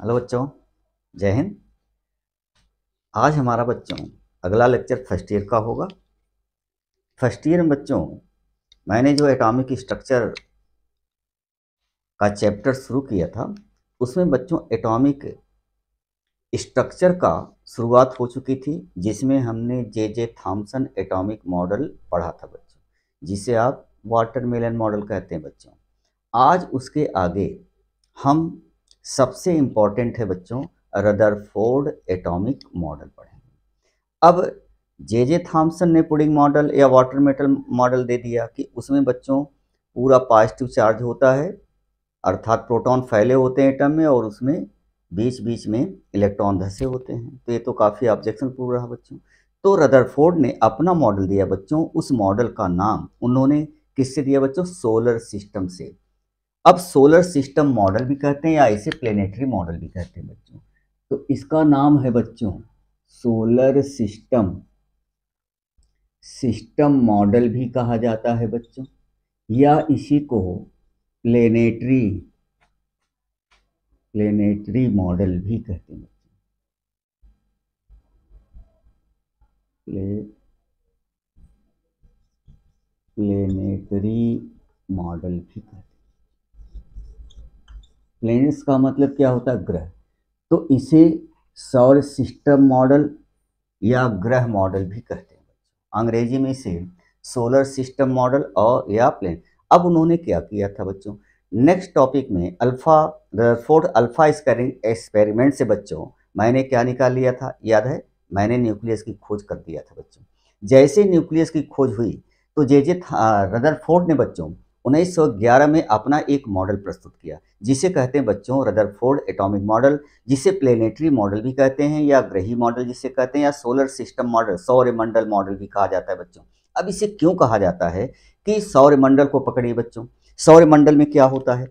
Hello बच्चों, जय हिंद। आज हमारा बच्चों, अगला लेक्चर फ़र्स्ट ईयर का होगा। फ़र्स्ट ईयर में बच्चों, मैंने जो एटॉमिक स्ट्रक्चर का चैप्टर शुरू किया था, उसमें बच्चों एटॉमिक स्ट्रक्चर का शुरुआत हो चुकी थी, जिसमें हमने J J Thomson atomic model पढ़ा था बच्चों, जिसे आप वाटरमेलन मॉडल कहते हैं बच्चों। आज उसके आगे हम सबसे इंपॉर्टेंट है बच्चों रदरफोर्ड एटॉमिक मॉडल पढ़ेंगे अब जे जे थॉमसन ने पुडिंग मॉडल या वाटर मेटल मॉडल दे दिया कि उसमें बच्चों पूरा पॉजिटिव चार्ज होता है, अर्थात प्रोटॉन फैले होते हैं एटम में और उसमें बीच बीच में इलेक्ट्रॉन धसे होते हैं। तो ये तो काफ़ी ऑब्जेक्शन प्रूव रहा बच्चों। तो रदरफोर्ड ने अपना मॉडल दिया बच्चों, उस मॉडल का नाम उन्होंने किससे दिया बच्चों? सोलर सिस्टम से। अब सोलर सिस्टम मॉडल भी कहते हैं या इसे प्लेनेटरी मॉडल भी कहते हैं बच्चों। तो इसका नाम है बच्चों सोलर सिस्टम सिस्टम मॉडल भी कहा जाता है बच्चों। या इसी को प्लेनेटरी प्लेनेटरी मॉडल भी कहते हैं प्ले प्लेनेटरी मॉडल भी कहते हैं। प्लेनेट्स का मतलब क्या होता है? ग्रह। तो इसे सौर सिस्टम मॉडल या ग्रह मॉडल भी कहते हैं अंग्रेज़ी में इसे सोलर सिस्टम मॉडल और या प्लेन। अब उन्होंने क्या किया था बच्चों? नेक्स्ट टॉपिक में alpha Rutherford alpha scattering experiment से बच्चों, मैंने क्या निकाल लिया था? याद है? मैंने न्यूक्लियस की खोज कर दिया था बच्चों। जैसे न्यूक्लियस की खोज हुई तो जे जे रदरफोर्ड ने बच्चों 1911 में अपना एक मॉडल प्रस्तुत किया, जिसे कहते हैं बच्चों रदरफोर्ड एटॉमिक मॉडल जिसे प्लेनेटरी मॉडल भी कहते हैं या ग्रही मॉडल जिसे कहते हैं या सोलर सिस्टम मॉडल सौर मंडल भी कहा जाता है बच्चों। अब इसे क्यों कहा जाता है कि सौर मंडल को पकड़िए बच्चों? सौर मंडल में क्या होता है?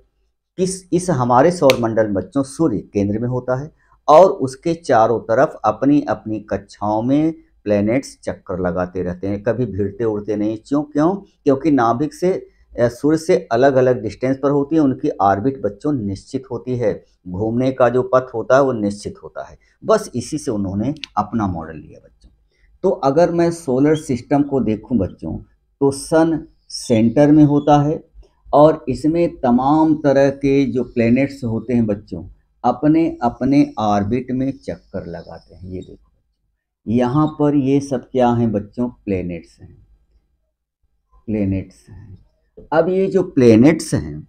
किस, इस हमारे सौर मंडल बच्चों सूर्य केंद्र में होता है और उसके चारों तरफ़ अपनी अपनी कक्षाओं में प्लैनेट्स चक्कर लगाते रहते हैं, कभी भिड़ते उड़ते नहीं। क्यों क्यों? क्योंकि नाभिक से सूर्य से अलग अलग डिस्टेंस पर होती है, उनकी आर्बिट बच्चों निश्चित होती है। घूमने का जो पथ होता है, वो निश्चित होता है। बस इसी से उन्होंने अपना मॉडल लिया बच्चों। तो अगर मैं सोलर सिस्टम को देखूँ बच्चों तो सन सेंटर में होता है और इसमें तमाम तरह के जो प्लैनेट्स होते हैं बच्चों अपने अपने आर्बिट में चक्कर लगाते हैं। ये देखो यहाँ पर ये सब क्या हैं बच्चों? प्लैनेट्स हैं। प्लैनेट्स हैं। अब ये जो प्लेनेट्स हैं,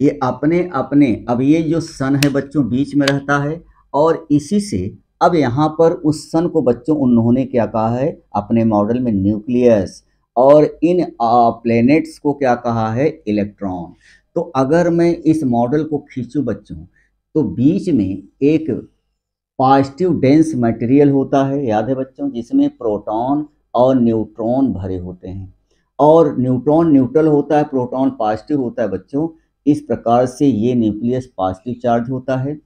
ये अपने अपने, अब ये जो सन है बच्चों, बीच में रहता है और इसी से अब यहाँ पर उस सन को बच्चों, उन्होंने क्या कहा है? अपने मॉडल में न्यूक्लियस और इन प्लेनेट्स को क्या कहा है? इलेक्ट्रॉन तो अगर मैं इस मॉडल को खींचूं बच्चों तो बीच में एक पॉजिटिव डेंस मटेरियल होता है, याद है बच्चों, जिसमें प्रोटॉन और न्यूट्रॉन भरे होते हैं। और न्यूट्रॉन न्यूट्रल होता है, प्रोटॉन पॉजिटिव होता है बच्चों, इस प्रकार से ये न्यूक्लियस पॉजिटिव चार्ज होता है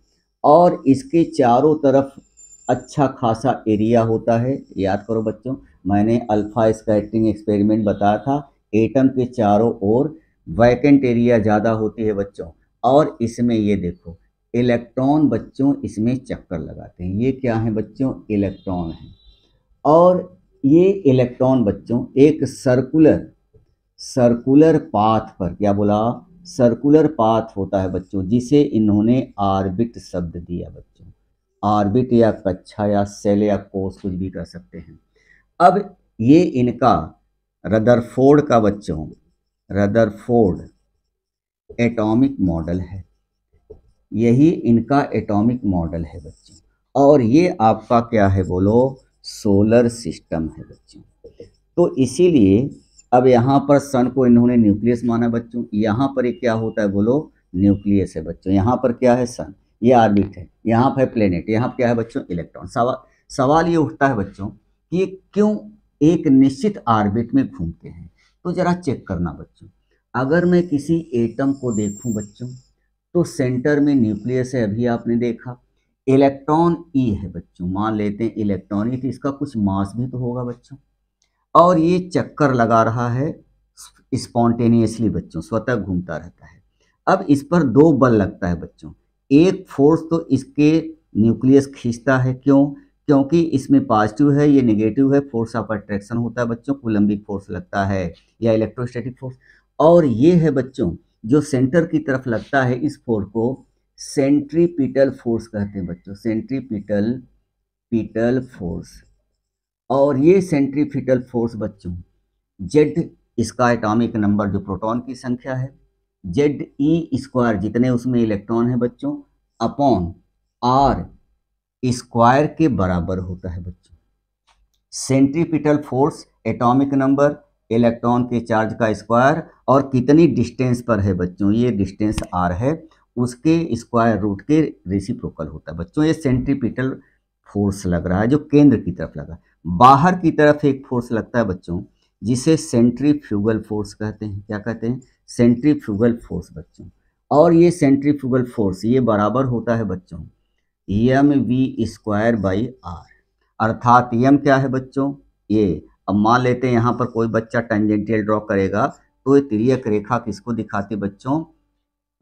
और इसके चारों तरफ़ अच्छा खासा एरिया होता है। याद करो बच्चों, मैंने अल्फ़ा स्कैटरिंग एक्सपेरिमेंट बताया था, एटम के चारों ओर वैकेंट एरिया ज़्यादा होती है बच्चों, और इसमें ये देखो, इलेक्ट्रॉन बच्चों इसमें चक्कर लगाते हैं। ये क्या है बच्चों? इलेक्ट्रॉन है। और ये इलेक्ट्रॉन बच्चों, एक सर्कुलर सर्कुलर पाथ पर, क्या बोला? सर्कुलर पाथ होता है बच्चों, जिसे इन्होंने आर्बिट शब्द दिया बच्चों। आर्बिट या कच्छा या सेल या कोस कुछ भी कर सकते हैं। अब ये इनका रदरफोर्ड का बच्चों रदरफोर्ड एटॉमिक मॉडल है। यही इनका एटॉमिक मॉडल है बच्चों। और ये आपका क्या है बोलो? सोलर सिस्टम है बच्चों। तो इसीलिए अब यहाँ पर सन को इन्होंने न्यूक्लियस माना बच्चों। यहाँ पर ये क्या होता है बोलो? न्यूक्लियस है बच्चों। यहाँ पर क्या है सन? ये आर्बिट है। यहाँ पर प्लेनेट। यहाँ पर क्या है बच्चों? इलेक्ट्रॉन। सवाल सवाल ये उठता है बच्चों कि क्यों एक निश्चित आर्बिट में घूमते हैं? तो जरा चेक करना बच्चों। अगर मैं किसी एटम को देखूँ बच्चों तो सेंटर में न्यूक्लियस है अभी आपने देखा। इलेक्ट्रॉन ई e है बच्चों, मान लेते हैं इलेक्ट्रॉन ई तो इसका कुछ मास भी तो होगा बच्चों। और ये चक्कर लगा रहा है स्पॉन्टेनियसली बच्चों, स्वतः घूमता रहता है। अब इस पर दो बल लगता है बच्चों, एक फोर्स तो इसके न्यूक्लियस खींचता है, क्यों? क्योंकि इसमें पॉजिटिव है, ये नेगेटिव है, फोर्स ऑफ़ अट्रैक्शन होता है बच्चों कुलम्बिक फोर्स लगता है या इलेक्ट्रोस्टैटिक फोर्स। और ये है बच्चों, जो सेंटर की तरफ़ लगता है इस फोर्स को सेंट्रीपिटल फोर्स कहते हैं बच्चों, सेंट्रीपिटल पिटल फोर्स। और ये सेंट्रीपिटल फोर्स बच्चों, जेड इसका एटॉमिक नंबर जो प्रोटॉन की संख्या है, जेड ई स्क्वायर जितने उसमें इलेक्ट्रॉन है बच्चों, अपॉन आर स्क्वायर के बराबर होता है बच्चों। Centripetal force, atomic number, electron के चार्ज का स्क्वायर और कितनी डिस्टेंस पर है बच्चों, ये डिस्टेंस आर है उसके स्क्वायर रूट के रेसिप्रोकल होता है। बच्चों, ये सेंट्रीपिटल फोर्स लग रहा है, जो केंद्र की तरफ़ लगा। बाहर की तरफ़ एक फोर्स लगता है बच्चों, जिसे सेंट्रीफ्यूगल फोर्स कहते हैं। क्या कहते हैं? सेंट्रीफ्यूगल फोर्स बच्चों। और ये सेंट्रीफ्यूगल फोर्स ये बराबर होता है बच्चों M V square by R अर्थात एम क्या है बच्चों? ये, अब मान लेते हैं यहाँ पर कोई बच्चा टेंजेंटियल ड्रॉ करेगा तो ये तिरक रेखा किसको दिखाती बच्चों?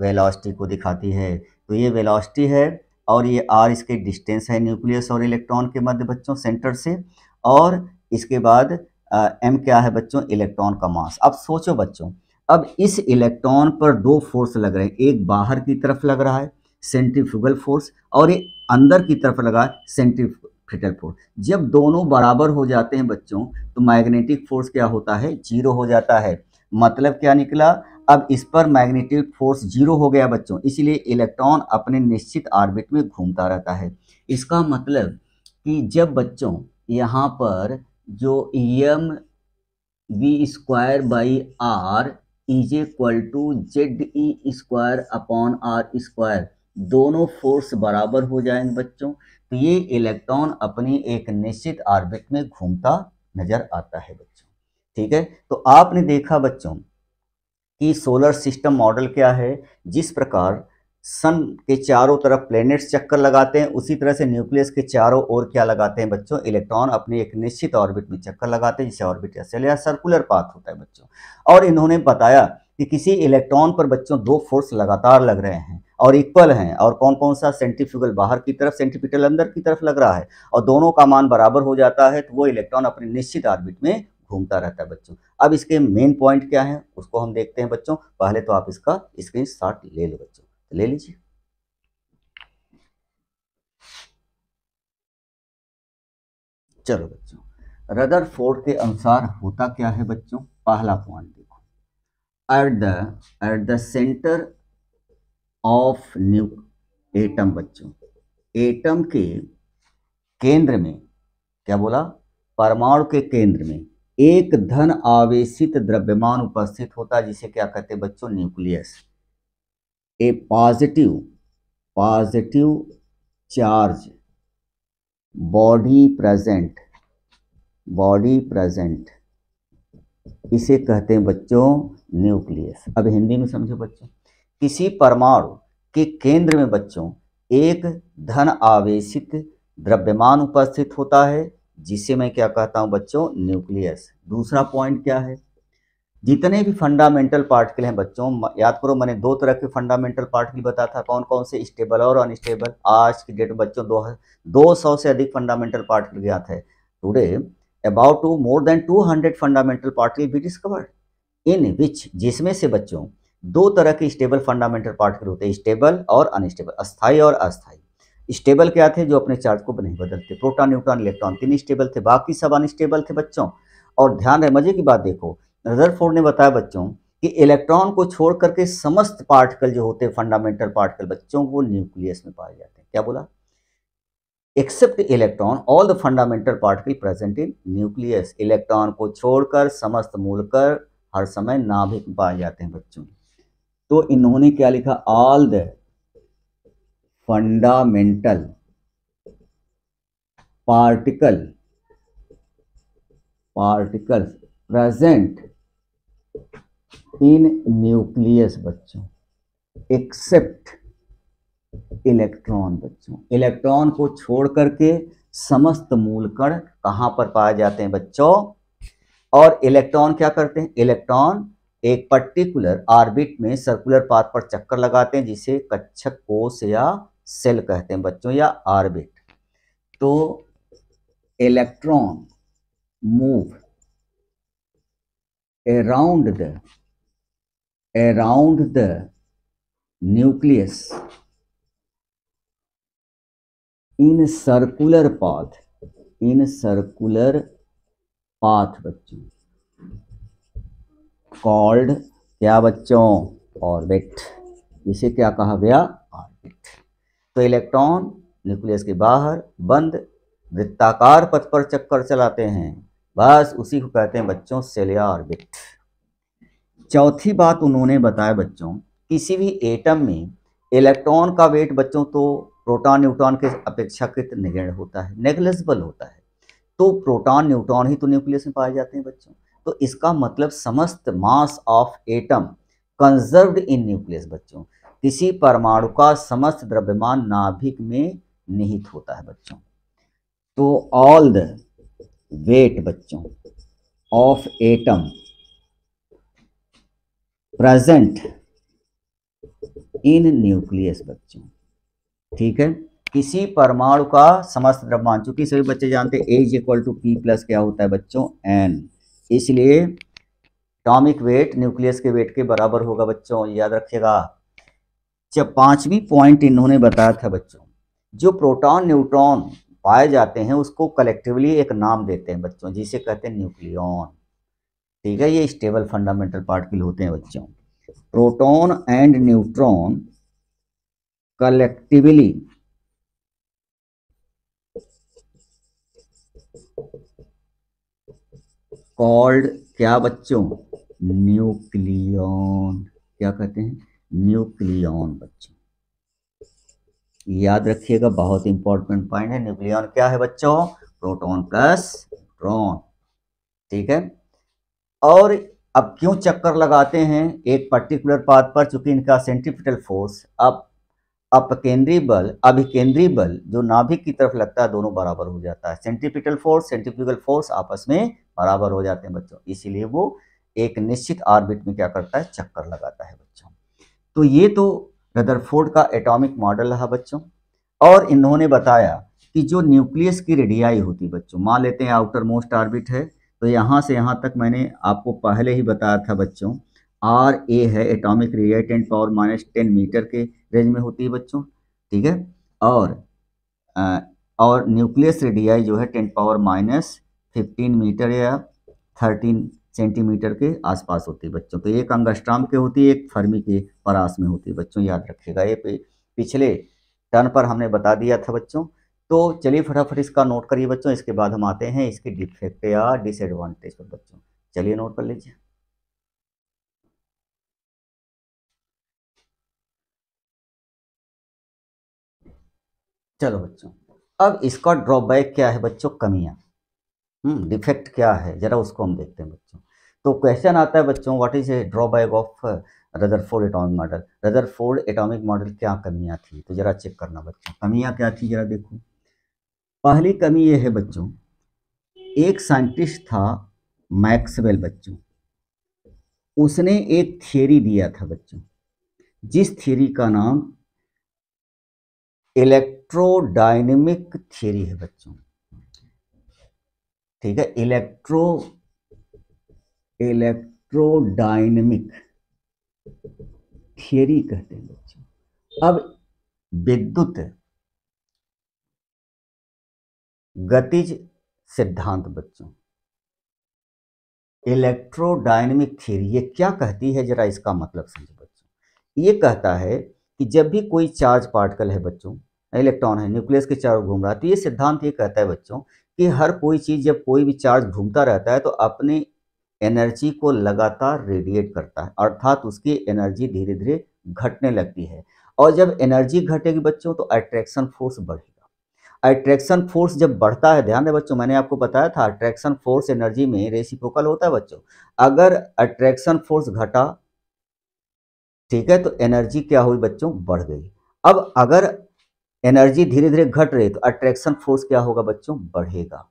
वेलोसिटी को दिखाती है। तो ये वेलोसिटी है और ये आर इसके डिस्टेंस है न्यूक्लियस और इलेक्ट्रॉन के मध्य बच्चों सेंटर से और इसके बाद एम क्या है बच्चों? इलेक्ट्रॉन का मास अब सोचो बच्चों, अब इस इलेक्ट्रॉन पर दो फोर्स लग रहे हैं। एक बाहर की तरफ़ लग रहा है सेंट्रीफ्यूगल फोर्स और एक अंदर की तरफ़ लगा है सेंट्रीफ्यूगल फोर्स जब दोनों बराबर हो जाते हैं बच्चों तो मैग्नेटिक फोर्स क्या होता है? ज़ीरो हो जाता है। मतलब क्या निकला? अब इस पर मैग्नेटिक फोर्स ज़ीरो हो गया बच्चों, इसलिए इलेक्ट्रॉन अपने निश्चित ऑर्बिट में घूमता रहता है। इसका मतलब कि जब बच्चों यहाँ पर जो M V square by R is equal to Z E square upon R square दोनों फोर्स बराबर हो जाएँगे बच्चों तो ये इलेक्ट्रॉन अपनी एक निश्चित ऑर्बिट में घूमता नज़र आता है बच्चों। ठीक है? तो आपने देखा बच्चों कि सोलर सिस्टम मॉडल क्या है? जिस प्रकार सन के चारों तरफ़ प्लैनेट्स चक्कर लगाते हैं, उसी तरह से न्यूक्लियस के चारों ओर क्या लगाते हैं बच्चों? इलेक्ट्रॉन अपने एक निश्चित ऑर्बिट में चक्कर लगाते हैं, जिसे ऑर्बिट या या सर्कुलर पाथ होता है बच्चों। और इन्होंने बताया कि किसी इलेक्ट्रॉन पर बच्चों दो फोर्स लगातार लग रहे हैं और इक्वल हैं और कौन कौन सा सेंट्रीफ्यूगल बाहर की तरफ़ सेंट्रीपिटल अंदर की तरफ़ लग रहा है और दोनों का मान बराबर हो जाता है तो वो इलेक्ट्रॉन अपने निश्चित ऑर्बिट में घूमता रहता है बच्चों। अब इसके मेन पॉइंट क्या है, उसको हम देखते हैं बच्चों। पहले तो आप इसका स्क्रीन शॉट ले लो बच्चों। ले लीजिए। चलो बच्चों रदर फोर्ड के अनुसार होता क्या है बच्चों? पहला पॉइंट देखो। At the at the centre of new atom बच्चों। एटम के केंद्र में, क्या बोला? परमाणु के केंद्र में एक धन आवेशित द्रव्यमान उपस्थित होता है, जिसे क्या कहते हैं बच्चों? Nucleus. A positive positive charge body present body present इसे कहते हैं बच्चों न्यूक्लियस। अब हिंदी में समझो बच्चों। किसी परमाणु के केंद्र में बच्चों, एक धन आवेशित द्रव्यमान उपस्थित होता है जिसे मैं क्या कहता हूँ बच्चों न्यूक्लियस दूसरा पॉइंट क्या है? जितने भी फंडामेंटल पार्टिकल हैं बच्चों याद करो मैंने दो तरह के फंडामेंटल पार्टिकल बताया था कौन कौन से? स्टेबल और अनस्टेबल आज की डेट में बच्चों दो दो सौ से अधिक फंडामेंटल पार्टिकल ज्ञात है। Today about two more than two hundred fundamental particle भी डिस्कवर्ड इन विच जिसमें से बच्चों, दो तरह के स्टेबल फंडामेंटल पार्टिकल होते हैं स्टेबल और अनस्टेबल अस्थाई और अस्थाई स्टेबल क्या थे जो अपने चार्ज को नहीं बदलते? प्रोटॉन, न्यूट्रॉन, इलेक्ट्रॉन तीन स्टेबल थे, बाकी सब अनस्टेबल थे बच्चों। और ध्यान रहे, मज़े की बात देखो रदरफोर्ड ने बताया बच्चों कि इलेक्ट्रॉन को छोड़ करके समस्त पार्टिकल जो होते हैं फंडामेंटल पार्टिकल बच्चों, वो न्यूक्लियस में पाए जाते हैं। क्या बोला? Except electron all the fundamental particle present in nucleus electron को छोड़कर, समस्त मूलकर, हर समय नाभिक पाए जाते हैं बच्चों। तो इन्होंने क्या लिखा? All the fundamental particle particles present in nucleus बच्चों एक्सेप्ट इलेक्ट्रॉन बच्चों। इलेक्ट्रॉन को छोड़ करके समस्त मूल कण कहाँ पर पाए जाते हैं बच्चों? और इलेक्ट्रॉन क्या करते हैं? इलेक्ट्रॉन एक पर्टिकुलर ऑर्बिट में सर्कुलर पाथ पर चक्कर लगाते हैं, जिसे कच्छक कोष या सेल कहते हैं बच्चों, या ऑर्बिट। तो electron move around the around the nucleus in circular path in circular path बच्चों। कॉल्ड क्या बच्चों? ऑर्बिट इसे क्या कहा गया? ऑर्बिट तो इलेक्ट्रॉन न्यूक्लियस के बाहर बंद वृत्ताकार पथ पर चक्कर चलाते हैं। बस उसी को कहते हैं बच्चों, सेलिया ऑर्बिट। चौथी बात उन्होंने बताया बच्चों, किसी भी एटम में इलेक्ट्रॉन का वेट बच्चों तो प्रोटॉन न्यूट्रॉन के अपेक्षाकृत निगेड होता है नेग्लेजिबल होता है। तो प्रोटॉन न्यूट्रॉन ही तो न्यूक्लियस में पाए जाते हैं बच्चों। तो इसका मतलब समस्त mass of atom conserved in nucleus बच्चों। किसी परमाणु का समस्त द्रव्यमान नाभिक में निहित होता है बच्चों। तो ऑल द वेट बच्चों of atom present in nucleus बच्चों, ठीक है? किसी परमाणु का समस्त द्रव्यमान, चूँकि सभी बच्चे जानते हैं A is equal to P plus क्या होता है बच्चों? एन इसलिए टॉमिक वेट न्यूक्लियस के वेट के बराबर होगा बच्चों, याद रखिएगा। जब पांचवी पॉइंट इन्होंने बताया था बच्चों, जो प्रोटॉन न्यूट्रॉन पाए जाते हैं, उसको कलेक्टिवली एक नाम देते हैं बच्चों, जिसे कहते हैं न्यूक्लियन। ठीक है, ये स्टेबल फंडामेंटल पार्टिकल होते हैं बच्चों। Proton and neutron collectively called क्या बच्चों? न्यूक्लियन क्या कहते हैं? न्यूक्लियन, बच्चों। याद रखिएगा, बहुत इंपॉर्टेंट पॉइंट है। न्यूक्लियन क्या है बच्चों? प्रोटॉन प्लस न्यूट्रॉन ठीक है? और अब क्यों चक्कर लगाते हैं? एक पर्टिकुलर पाथ पर, चूँकि इनका सेंट्रीपिटल फोर्स अब अपकेंद्रीय बल, अभिकेंद्रीय बल, जो नाभिक की तरफ़ लगता है, दोनों बराबर हो जाता है। सेंट्रीपिटल फोर्स सेंट्रीफ्यूगल फोर्स आपस में बराबर हो जाते हैं बच्चों। इसीलिए वो एक निश्चित ऑर्बिट में क्या करता है? चक्कर लगाता है बच्चों। तो ये तो रदरफोर्ड का एटॉमिक मॉडल रहा बच्चों। और इन्होंने बताया कि जो न्यूक्लियस की रेडियाई होती बच्चों मान लेते हैं आउटर मोस्ट ऑर्बिट है तो यहाँ से यहाँ तक मैंने आपको पहले ही बताया था बच्चों आर ए है atomic radii ten power minus ten metre के रेंज में होती है बच्चों ठीक है? और आ, और न्यूक्लियस रेडियाई जो है ten power minus fifteen metre या थर्टीन सेंटीमीटर के आसपास होती है बच्चों तो एक अंगस्ट्राम के होती है, एक फर्मी के परास में होती है। बच्चों, याद रखिएगा, ये पिछले टर्न पर हमने बता दिया था बच्चों। तो चलिए फटाफट इसका नोट करिए बच्चों। इसके बाद हम आते हैं इसके डिफेक्ट या डिसएडवांटेज पर बच्चों। चलिए नोट कर लीजिए। चलो बच्चों, अब इसका ड्रॉबैक क्या है बच्चों? कमियाँ। डिफेक्ट क्या है? जरा उसको हम देखते हैं बच्चों। तो क्वेश्चन आता है बच्चों what is a drawback of Rutherford atomic model Rutherford atomic model क्या कमियाँ थी? तो जरा चेक करना बच्चों। कमियाँ क्या थी जरा देखो। पहली कमी ये है बच्चों, एक साइंटिस्ट था मैक्सवेल बच्चों। उसने एक थियोरी दिया था बच्चों, जिस थियोरी का नाम इलेक्ट्रोडायनेमिक थियोरी है बच्चों। ठीक है? इलेक्ट्रो इलेक्ट्रोडायनेमिक थियरी कहते हैं बच्चों। अब विद्युत गतिज सिद्धांत बच्चों। इलेक्ट्रोडायनेमिक थियरी ये क्या कहती है? जरा इसका मतलब समझो बच्चों। ये कहता है कि जब भी कोई चार्ज पार्टिकल है बच्चों, इलेक्ट्रॉन है, न्यूक्लियस के चारों घूम रहा है तो ये सिद्धांत ये कहता है बच्चों कि हर कोई चीज़ जब कोई भी चार्ज घूमता रहता है तो अपनी एनर्जी को लगातार रेडिएट करता है, अर्थात उसकी एनर्जी धीरे धीरे घटने लगती है। और जब एनर्जी घटेगी बच्चों तो अट्रैक्शन फोर्स बढ़ेगा। अट्रैक्शन फोर्स जब बढ़ता है, ध्यान दें बच्चों, मैंने आपको बताया था अट्रैक्शन फोर्स एनर्जी में रेसिप्रोकल होता है बच्चों। अगर अट्रैक्शन फोर्स घटा, ठीक है तो एनर्जी क्या हुई बच्चों? बढ़ गई। अब अगर एनर्जी धीरे धीरे घट रही तो अट्रैक्शन फोर्स क्या होगा बच्चों? बढ़ेगा।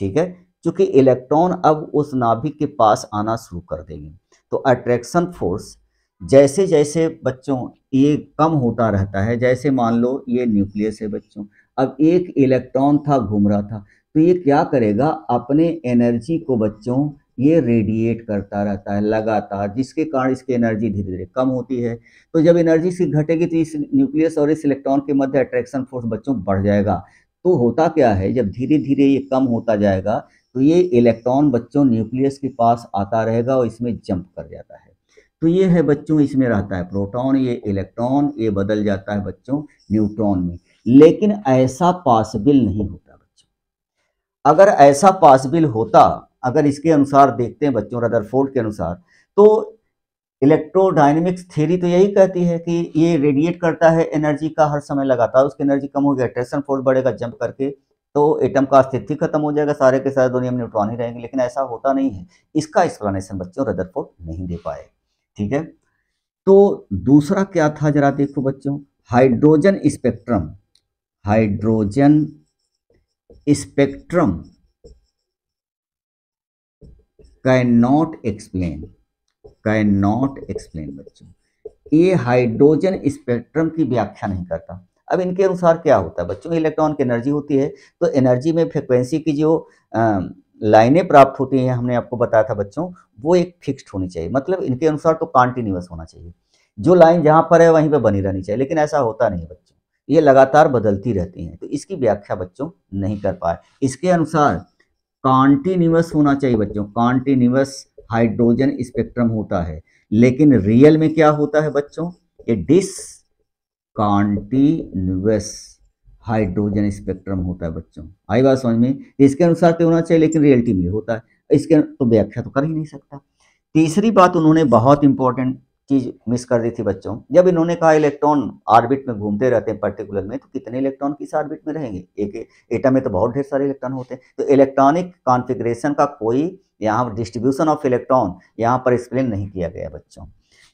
ठीक है? क्योंकि इलेक्ट्रॉन अब उस नाभिक के पास आना शुरू कर देंगे। तो अट्रैक्शन फोर्स जैसे जैसे बच्चों, ये कम होता रहता है, जैसे मान लो ये न्यूक्लियस है बच्चों। अब एक इलेक्ट्रॉन था, घूम रहा था तो ये क्या करेगा? अपने एनर्जी को बच्चों ये रेडिएट करता रहता है लगातार, जिसके कारण इसकी एनर्जी धीरे धीरे कम होती है। तो जब एनर्जी सी घटेगी तो इस न्यूक्लियस और इस इलेक्ट्रॉन के मध्य अट्रैक्शन फोर्स बच्चों बढ़ जाएगा। तो होता क्या है, जब धीरे धीरे ये कम होता जाएगा तो ये इलेक्ट्रॉन बच्चों न्यूक्लियस के पास आता रहेगा और इसमें जंप कर जाता है। तो ये है बच्चों, इसमें रहता है प्रोटॉन ये इलेक्ट्रॉन ये बदल जाता है बच्चों न्यूट्रॉन में। लेकिन ऐसा पॉसिबल नहीं होता बच्चों। अगर ऐसा पॉसिबल होता अगर इसके अनुसार देखते हैं बच्चों रदरफोर्ड के अनुसार तो इलेक्ट्रोडायनेमिक्स थ्योरी तो यही कहती है कि ये रेडिएट करता है एनर्जी का, हर समय लगातार उसकी एनर्जी कम होगी अट्रैक्शन फोर्स बढ़ेगा जंप करके तो एटम का अस्तित्व खत्म हो जाएगा, सारे के सारे दुनिया में न्यूट्रॉन ही रहेंगे, लेकिन ऐसा होता नहीं है। इसका एक्सप्लेनेशन बच्चों रदरफोर्ड नहीं दे पाए। ठीक है? तो दूसरा क्या था जरा देखो बच्चों hydrogen spectrum hydrogen spectrum can not explain can not explain बच्चों। ये हाइड्रोजन स्पेक्ट्रम की व्याख्या नहीं करता। अब इनके अनुसार क्या होता है? बच्चों इलेक्ट्रॉन की एनर्जी होती है तो एनर्जी में फ्रिक्वेंसी की जो लाइनें प्राप्त होती हैं, हमने आपको बताया था बच्चों, वो एक फिक्स्ड होनी चाहिए। मतलब इनके अनुसार तो कॉन्टिन्यूस होना चाहिए। जो लाइन जहाँ पर है, वहीं पर बनी रहनी चाहिए। लेकिन ऐसा होता नहीं बच्चों। ये लगातार बदलती रहती हैं। तो इसकी व्याख्या बच्चों नहीं कर पाए। इसके अनुसार कॉन्टिन्यूस होना चाहिए बच्चों। कॉन्टिन्यूस हाइड्रोजन स्पेक्ट्रम होता है। लेकिन रियल में क्या होता है बच्चों? ये डिस कॉन्टिन्यूस हाइड्रोजन स्पेक्ट्रम होता है बच्चों। आई बात समझ में? इसके अनुसार तो होना चाहिए, लेकिन रियलिटी में होता है। इसके तो व्याख्या तो कर ही नहीं सकता। तीसरी बात उन्होंने बहुत इंपॉर्टेंट चीज़ मिस कर दी थी बच्चों। जब इन्होंने कहा इलेक्ट्रॉन ऑर्बिट में घूमते रहते हैं पर्टिकुलर में तो कितने इलेक्ट्रॉन किस ऑर्बिट में रहेंगे? एक एटम में तो बहुत ढेर सारे इलेक्ट्रॉन होते हैं। तो इलेक्ट्रॉनिक कॉन्फ़िगरेशन का कोई यहाँ डिस्ट्रीब्यूशन ऑफ़ इलेक्ट्रॉन यहाँ पर एक्सप्लेन नहीं किया गया बच्चों।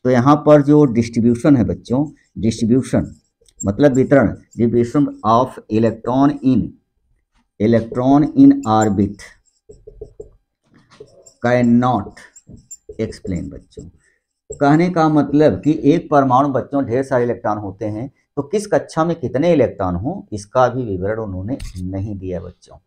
तो यहाँ पर जो डिस्ट्रीब्यूशन है बच्चों, डिस्ट्रीब्यूशन मतलब वितरण, distribution of electron in electron in orbit can not explain बच्चों। कहने का मतलब कि एक परमाणु बच्चों ढेर सारे इलेक्ट्रॉन होते हैं तो किस कक्षा में कितने इलेक्ट्रॉन हो, इसका भी विवरण उन्होंने नहीं दिया बच्चों।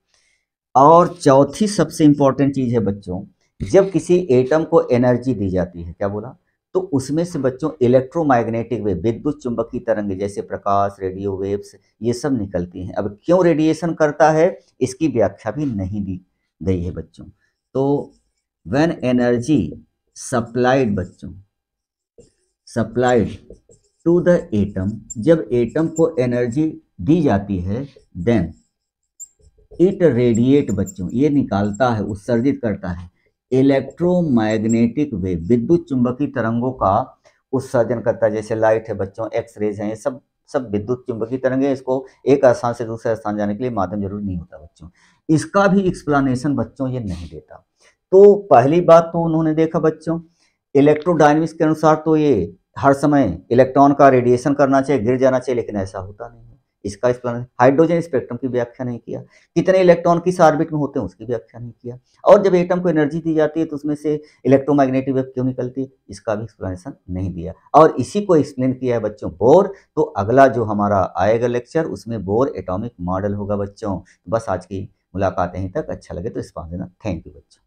और चौथी सबसे इंपॉर्टेंट चीज़ है बच्चों, जब किसी एटम को एनर्जी दी जाती है, क्या बोला? तो उसमें से बच्चों इलेक्ट्रोमैग्नेटिक वेव विद्युत चुंबकीय तरंग जैसे प्रकाश रेडियो वेव्स ये सब निकलती हैं। अब क्यों रेडिएशन करता है, इसकी व्याख्या भी नहीं दी गई है बच्चों। तो व्हेन एनर्जी सप्लाइड बच्चों सप्लाइड टू द एटम। जब एटम को एनर्जी दी जाती है देन इट रेडिएट बच्चों, ये निकालता है, उत्सर्जित करता है। इलेक्ट्रोमैग्नेटिक वेव, विद्युत चुंबकीय तरंगों का उत्सर्जन करता है। जैसे लाइट है बच्चों एक्स रेज हैं, ये सब सब विद्युत चुंबकीय तरंगे इसको एक स्थान से दूसरे स्थान जाने के लिए माध्यम ज़रूरी नहीं होता बच्चों। इसका भी एक्सप्लेनेशन बच्चों ये नहीं देता। तो पहली बात तो उन्होंने देखा बच्चों इलेक्ट्रोडाइनमिक्स के अनुसार तो ये हर समय इलेक्ट्रॉन का रेडिएशन करना चाहिए, गिर जाना चाहिए, लेकिन ऐसा होता नहीं है। इसका एक्सप्लेन हाइड्रोजन स्पेक्ट्रम की व्याख्या नहीं किया। कितने इलेक्ट्रॉन किस ऑर्बिट में होते हैं, उसकी व्याख्या नहीं किया। और जब एटम को एनर्जी दी जाती है तो उसमें से इलेक्ट्रोमैग्नेटिक वेव क्यों निकलती है, इसका भी एक्सप्लेनेशन नहीं दिया। और इसी को एक्सप्लेन किया है बच्चों, बोर। तो अगला जो हमारा आएगा लेक्चर, उसमें बोर एटॉमिक मॉडल होगा बच्चों। बस आज की मुलाकात यहीं तक अच्छा लगे तो इस देना। थैंक यू बच्चों।